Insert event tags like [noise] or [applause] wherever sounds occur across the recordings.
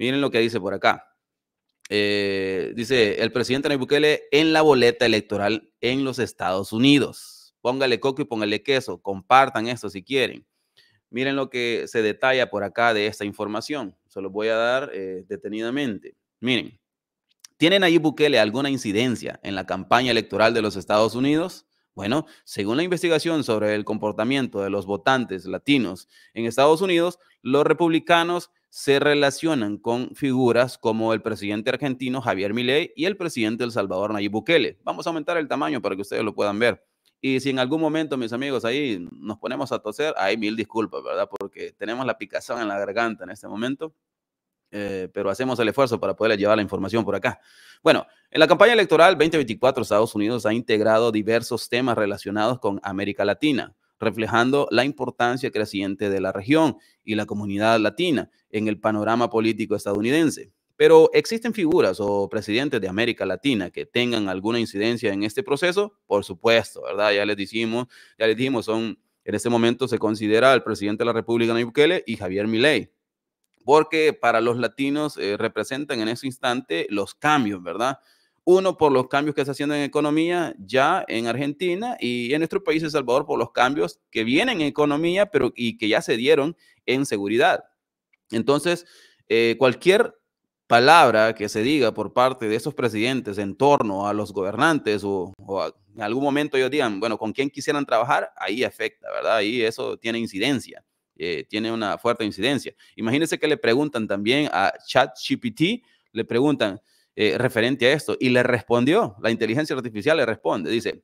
Miren lo que dice por acá. Eh, dice el presidente Nayib Bukele en la boleta electoral en los Estados Unidos. Póngale coco y póngale queso. Compartan esto si quieren. Miren lo que se detalla por acá de esta información. Se los voy a dar eh, detenidamente. Miren, ¿tienen Nayib Bukele alguna incidencia en la campaña electoral de los Estados Unidos? Bueno, según la investigación sobre el comportamiento de los votantes latinos en Estados Unidos, los republicanos se relacionan con figuras como el presidente argentino Javier Milei y el presidente del Salvador Nayib Bukele. Vamos a aumentar el tamaño para que ustedes lo puedan ver. Y si en algún momento, mis amigos, ahí nos ponemos a toser, hay mil disculpas, ¿verdad? Porque tenemos la picazón en la garganta en este momento, eh, pero hacemos el esfuerzo para poder llevar la información por acá. Bueno, en la campaña electoral 2024, Estados Unidos ha integrado diversos temas relacionados con América Latina reflejando la importancia creciente de la región y la comunidad latina en el panorama político estadounidense. Pero ¿existen figuras o presidentes de América Latina que tengan alguna incidencia en este proceso? Por supuesto, ¿verdad? Ya les dijimos, ya les dijimos, son, en este momento se considera el presidente de la República, Nayib Bukele, y Javier Milei, porque para los latinos eh, representan en ese instante los cambios, ¿verdad? Uno, por los cambios que está haciendo en economía ya en Argentina y en nuestro país, El Salvador, por los cambios que vienen en economía, pero y que ya se dieron en seguridad. Entonces, eh, cualquier palabra que se diga por parte de esos presidentes en torno a los gobernantes o, en algún momento ellos digan, bueno, con quién quisieran trabajar, ahí afecta, ¿verdad? Ahí eso tiene incidencia, eh, tiene una fuerte incidencia. Imagínense que le preguntan también a ChatGPT, le preguntan, eh, referente a esto. Y le respondió, la inteligencia artificial le responde, dice,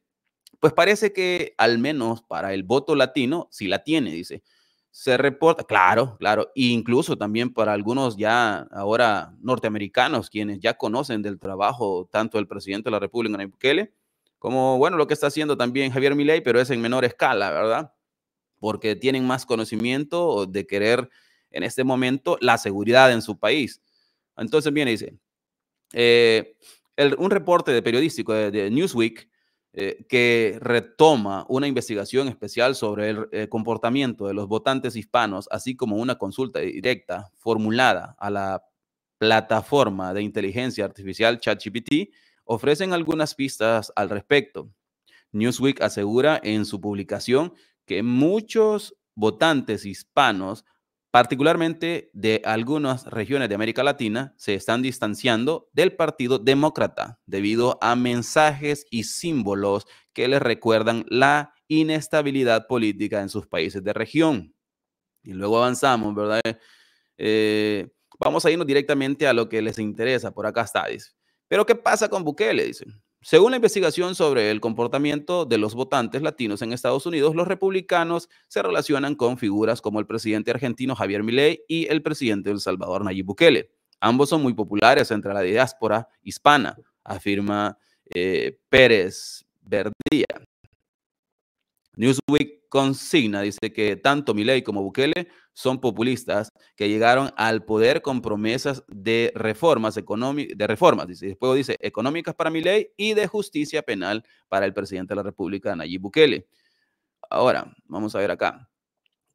pues parece que al menos para el voto latino, si la tiene, dice, se reporta, claro, claro, e incluso también para algunos ya ahora norteamericanos, quienes ya conocen del trabajo tanto del presidente de la República, Bukele, como, bueno, lo que está haciendo también Javier Milei, pero es en menor escala, ¿verdad? Porque tienen más conocimiento de querer en este momento la seguridad en su país. Entonces viene y dice, eh, un reporte de periodístico de, Newsweek eh, que retoma una investigación especial sobre el eh, comportamiento de los votantes hispanos, así como una consulta directa formulada a la plataforma de inteligencia artificial ChatGPT, ofrecen algunas pistas al respecto. Newsweek asegura en su publicación que muchos votantes hispanos particularmente de algunas regiones de América Latina, se están distanciando del Partido Demócrata debido a mensajes y símbolos que les recuerdan la inestabilidad política en sus países de región. Y luego avanzamos, ¿verdad? Eh, vamos a irnos directamente a lo que les interesa. Por acá está, dice. Pero ¿qué pasa con Bukele? Dicen. Según la investigación sobre el comportamiento de los votantes latinos en Estados Unidos, los republicanos se relacionan con figuras como el presidente argentino Javier Milei y el presidente del Salvador Nayib Bukele. Ambos son muy populares entre la diáspora hispana, afirma eh, Pérez Verdía. Newsweek consigna, dice que tanto Milei como Bukele son populistas que llegaron al poder con promesas de reformas económicas, de reformas, dice, después dice económicas para Milei y de justicia penal para el presidente de la República, Nayib Bukele. Ahora, vamos a ver acá.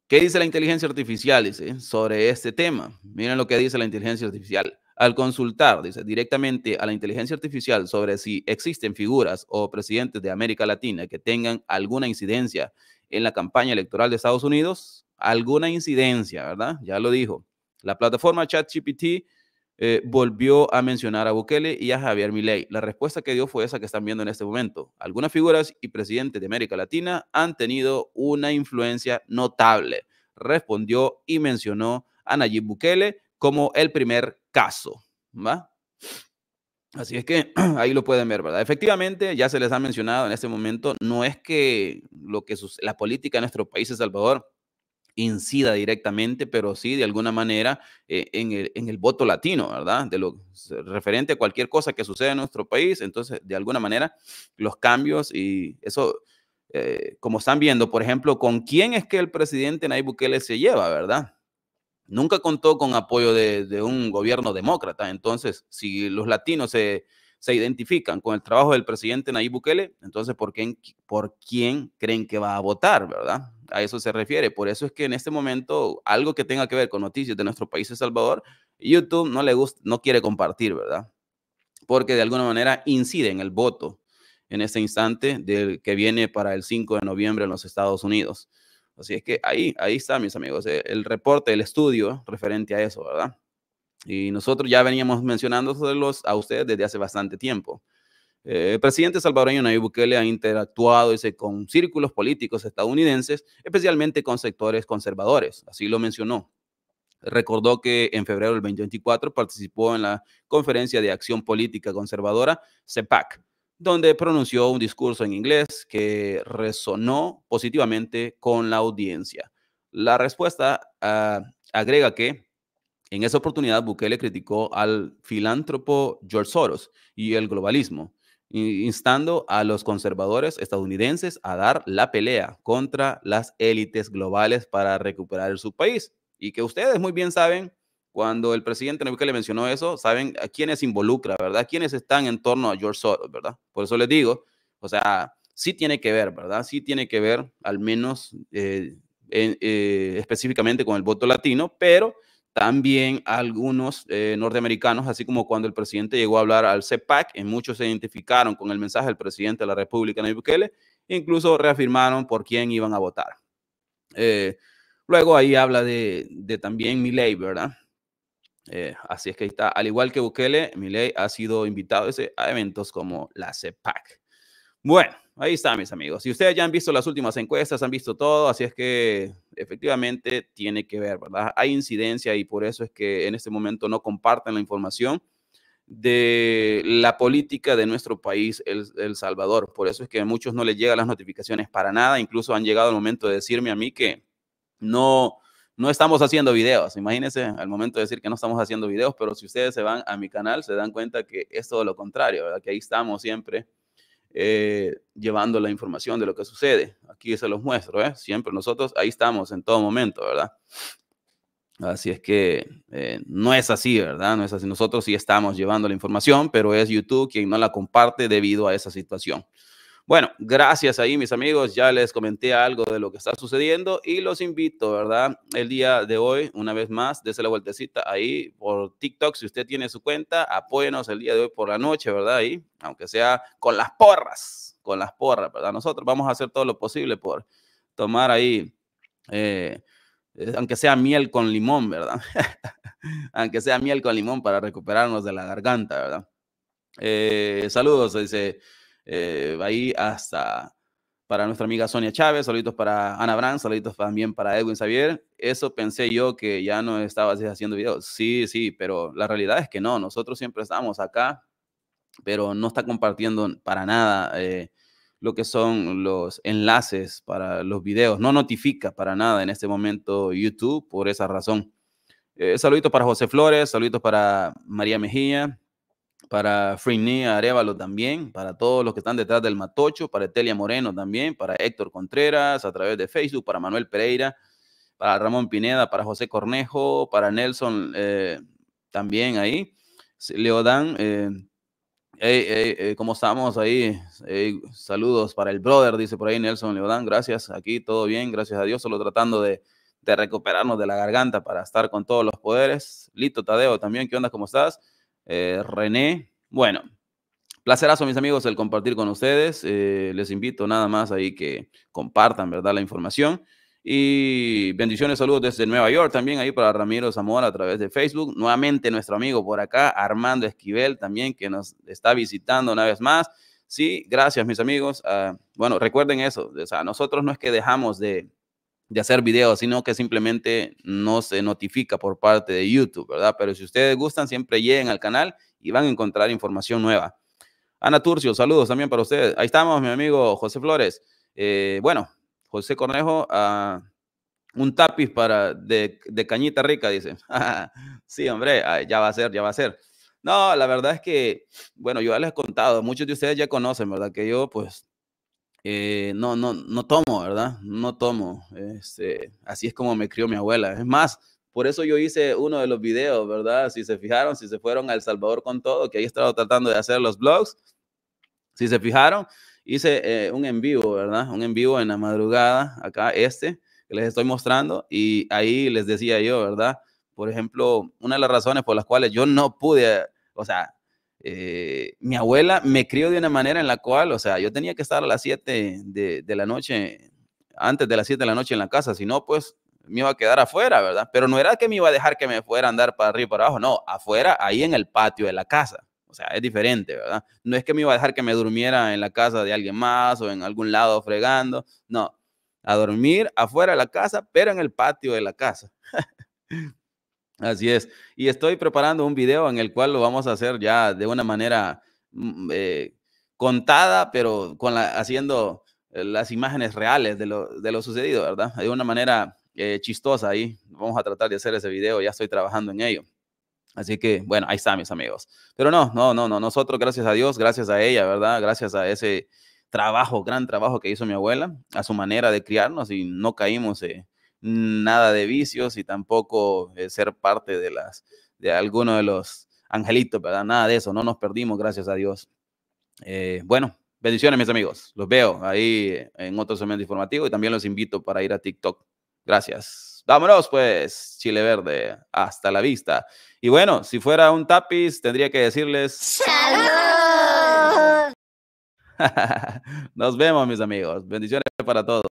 ¿Qué dice la inteligencia artificial dice, sobre este tema? Miren lo que dice la inteligencia artificial. Al consultar, directamente a la inteligencia artificial sobre si existen figuras o presidentes de América Latina que tengan alguna incidencia en la campaña electoral de Estados Unidos, alguna incidencia, ¿verdad? Ya lo dijo. La plataforma ChatGPT eh, volvió a mencionar a Bukele y a Javier Milei. La respuesta que dio fue esa que están viendo en este momento. Algunas figuras y presidentes de América Latina han tenido una influencia notable. Respondió y mencionó a Nayib Bukele como el primer caso, ¿va? Así es que [clears throat] ahí lo pueden ver, ¿verdad? Efectivamente, ya se les ha mencionado en este momento, no es que lo que la política en nuestro país, El Salvador, incida directamente, pero sí de alguna manera eh, en, el, en, el, voto latino, ¿verdad? De lo referente a cualquier cosa que suceda en nuestro país, entonces de alguna manera los cambios y eso, eh, como están viendo, por ejemplo, con quién es que el presidente Nayib Bukele se lleva, ¿verdad? Nunca contó con apoyo de, un gobierno demócrata. Entonces, si los latinos se, se identifican con el trabajo del presidente Nayib Bukele, entonces, ¿por quién, ¿por quién creen que va a votar, verdad? A eso se refiere. Por eso es que en este momento, algo que tenga que ver con noticias de nuestro país, El Salvador, YouTube no le gusta, no quiere compartir, ¿verdad? Porque de alguna manera incide en el voto en este instante del que viene para el 5 de noviembre en los Estados Unidos. Así es que ahí, ahí está, mis amigos, eh, el reporte, el estudio referente a eso, ¿verdad? Y nosotros ya veníamos mencionándolos a ustedes desde hace bastante tiempo. Eh, el presidente salvadoreño Nayib Bukele ha interactuado ese, con círculos políticos estadounidenses, especialmente con sectores conservadores, así lo mencionó. Recordó que en febrero del 2024 participó en la Conferencia de Acción Política Conservadora, CEPAC, donde pronunció un discurso en inglés que resonó positivamente con la audiencia. La respuesta uh, agrega que en esa oportunidad, Bukele criticó al filántropo George Soros y el globalismo, instando a los conservadores estadounidenses a dar la pelea contra las élites globales para recuperar su país. Y que ustedes muy bien saben, cuando el presidente Bukele mencionó eso, saben a quiénes involucra, ¿verdad? Quiénes están en torno a George Soros, ¿verdad? Por eso les digo, o sea, sí tiene que ver, ¿verdad? Sí tiene que ver, al menos eh, eh, específicamente con el voto latino, pero también algunos eh, norteamericanos, así como cuando el presidente llegó a hablar al CEPAC, en muchos se identificaron con el mensaje del presidente de la República, Nayib Bukele, incluso reafirmaron por quién iban a votar. Eh, luego ahí habla de, de también Milei, ¿verdad? Eh, así es que está, al igual que Bukele, Milei ha sido invitado a eventos como la CEPAC. Bueno, ahí está, mis amigos. Si ustedes ya han visto las últimas encuestas, han visto todo, así es que efectivamente tiene que ver, ¿verdad? Hay incidencia y por eso es que en este momento no comparten la información de la política de nuestro país, el, Salvador. Por eso es que a muchos no les llegan las notificaciones para nada. Incluso han llegado el momento de decirme a mí que no, no estamos haciendo videos. Imagínense al momento de decir que no estamos haciendo videos, pero si ustedes se van a mi canal, se dan cuenta que es todo lo contrario, ¿verdad? Que ahí estamos siempre eh, llevando la información de lo que sucede. Aquí se los muestro, ¿eh? Siempre nosotros ahí estamos en todo momento, ¿verdad? Así es que eh, no es así, ¿verdad? No es así. Nosotros sí estamos llevando la información, pero es YouTube quien no la comparte debido a esa situación. Bueno, gracias ahí, mis amigos. Ya les comenté algo de lo que está sucediendo y los invito, ¿verdad? El día de hoy, una vez más, dése la vueltecita ahí por TikTok. Si usted tiene su cuenta, apóyenos el día de hoy por la noche, ¿verdad? Ahí, aunque sea con las porras, con las porras, ¿verdad? Nosotros vamos a hacer todo lo posible por tomar ahí, eh, aunque sea miel con limón, ¿verdad? [laughs] aunque sea miel con limón para recuperarnos de la garganta, ¿verdad? Eh, saludos, dice. Eh, ahí hasta para nuestra amiga Sonia Chávez, saluditos para Ana Brand, saluditos también para Edwin Xavier. Eso pensé yo que ya no estabas haciendo videos. Sí, sí, pero la realidad es que no, nosotros siempre estamos acá, pero no está compartiendo para nada eh, lo que son los enlaces para los videos. No notifica para nada en este momento YouTube por esa razón. Eh, saluditos para José Flores, saluditos para María Mejía, para Free Arevalo también, para todos los que están detrás del Matocho, para Etelia Moreno también, para Héctor Contreras a través de Facebook, para Manuel Pereira, para Ramón Pineda, para José Cornejo, para Nelson eh, también ahí, Leodán, eh, eh, ¿cómo estamos ahí? saludos para el brother, dice por ahí Nelson Leodán, gracias, aquí todo bien, gracias a Dios, solo tratando de, recuperarnos de la garganta para estar con todos los poderes. Lito Tadeo también, ¿qué onda? ¿Cómo estás? René. Bueno, placerazo, mis amigos, el compartir con ustedes. Eh, les invito nada más ahí que compartan, ¿verdad? La información. Y bendiciones, saludos desde Nueva York también ahí para Ramiro Zamora a través de Facebook. Nuevamente nuestro amigo por acá, Armando Esquivel también, que nos está visitando una vez más. Sí, gracias mis amigos. Ah, bueno, recuerden eso, o sea, nosotros no es que dejamos de, de hacer videos, sino que simplemente no se notifica por parte de YouTube, ¿verdad? Pero si ustedes gustan, siempre lleguen al canal y van a encontrar información nueva. Ana Turcio, saludos también para ustedes. Ahí estamos, mi amigo José Flores. Eh, bueno, José Cornejo, uh, un tapiz para de, cañita rica, dice. [laughs] sí, hombre, ya va a ser, ya va a ser. No, la verdad es que, bueno, yo ya les he contado, muchos de ustedes ya conocen, ¿verdad? Que yo, pues, eh, no, no, no tomo, ¿verdad? No tomo. Este, así es como me crió mi abuela. Es más, Por eso yo hice uno de los videos, ¿verdad? Si se fijaron, si se fueron a El Salvador con todo, que ahí estaba tratando de hacer los blogs. Si se fijaron, hice eh, un en vivo, ¿verdad? Un en vivo en la madrugada, acá este, que les estoy mostrando, y ahí les decía yo, ¿verdad? Por ejemplo, una de las razones por las cuales yo no pude, o sea, eh, mi abuela me crió de una manera en la cual, o sea, yo tenía que estar a las 7 de, de la noche, antes de las 7 de la noche en la casa, si no, pues me iba a quedar afuera, ¿verdad? Pero no era que me iba a dejar que me fuera a andar para arriba y para abajo, no, afuera, ahí en el patio de la casa. O sea, es diferente, ¿verdad? No es que me iba a dejar que me durmiera en la casa de alguien más o en algún lado fregando, no, a dormir afuera de la casa, pero en el patio de la casa. [laughs] Así es. Y estoy preparando un video en el cual lo vamos a hacer ya de una manera mm, eh, contada, pero con la, haciendo eh, las imágenes reales de lo, de lo sucedido, ¿verdad? De una manera eh, chistosa ahí. Vamos a tratar de hacer ese video, ya estoy trabajando en ello. Así que, bueno, ahí está, mis amigos. Pero no, no, no, no. Nosotros, gracias a Dios, gracias a ella, ¿verdad? Gracias a ese trabajo, gran trabajo que hizo mi abuela, a su manera de criarnos y no caímos eh, nada de vicios y tampoco eh, ser parte de las, de alguno de los angelitos, ¿verdad? Nada de eso, no nos perdimos, gracias a Dios. Eh, bueno, bendiciones, mis amigos. Los veo ahí en otro segmento informativo y también los invito para ir a TikTok. Gracias. Vámonos, pues, Chile Verde. Hasta la vista. Y bueno, si fuera un tapiz, tendría que decirles. ¡Salud! [laughs] Nos vemos, mis amigos. Bendiciones para todos.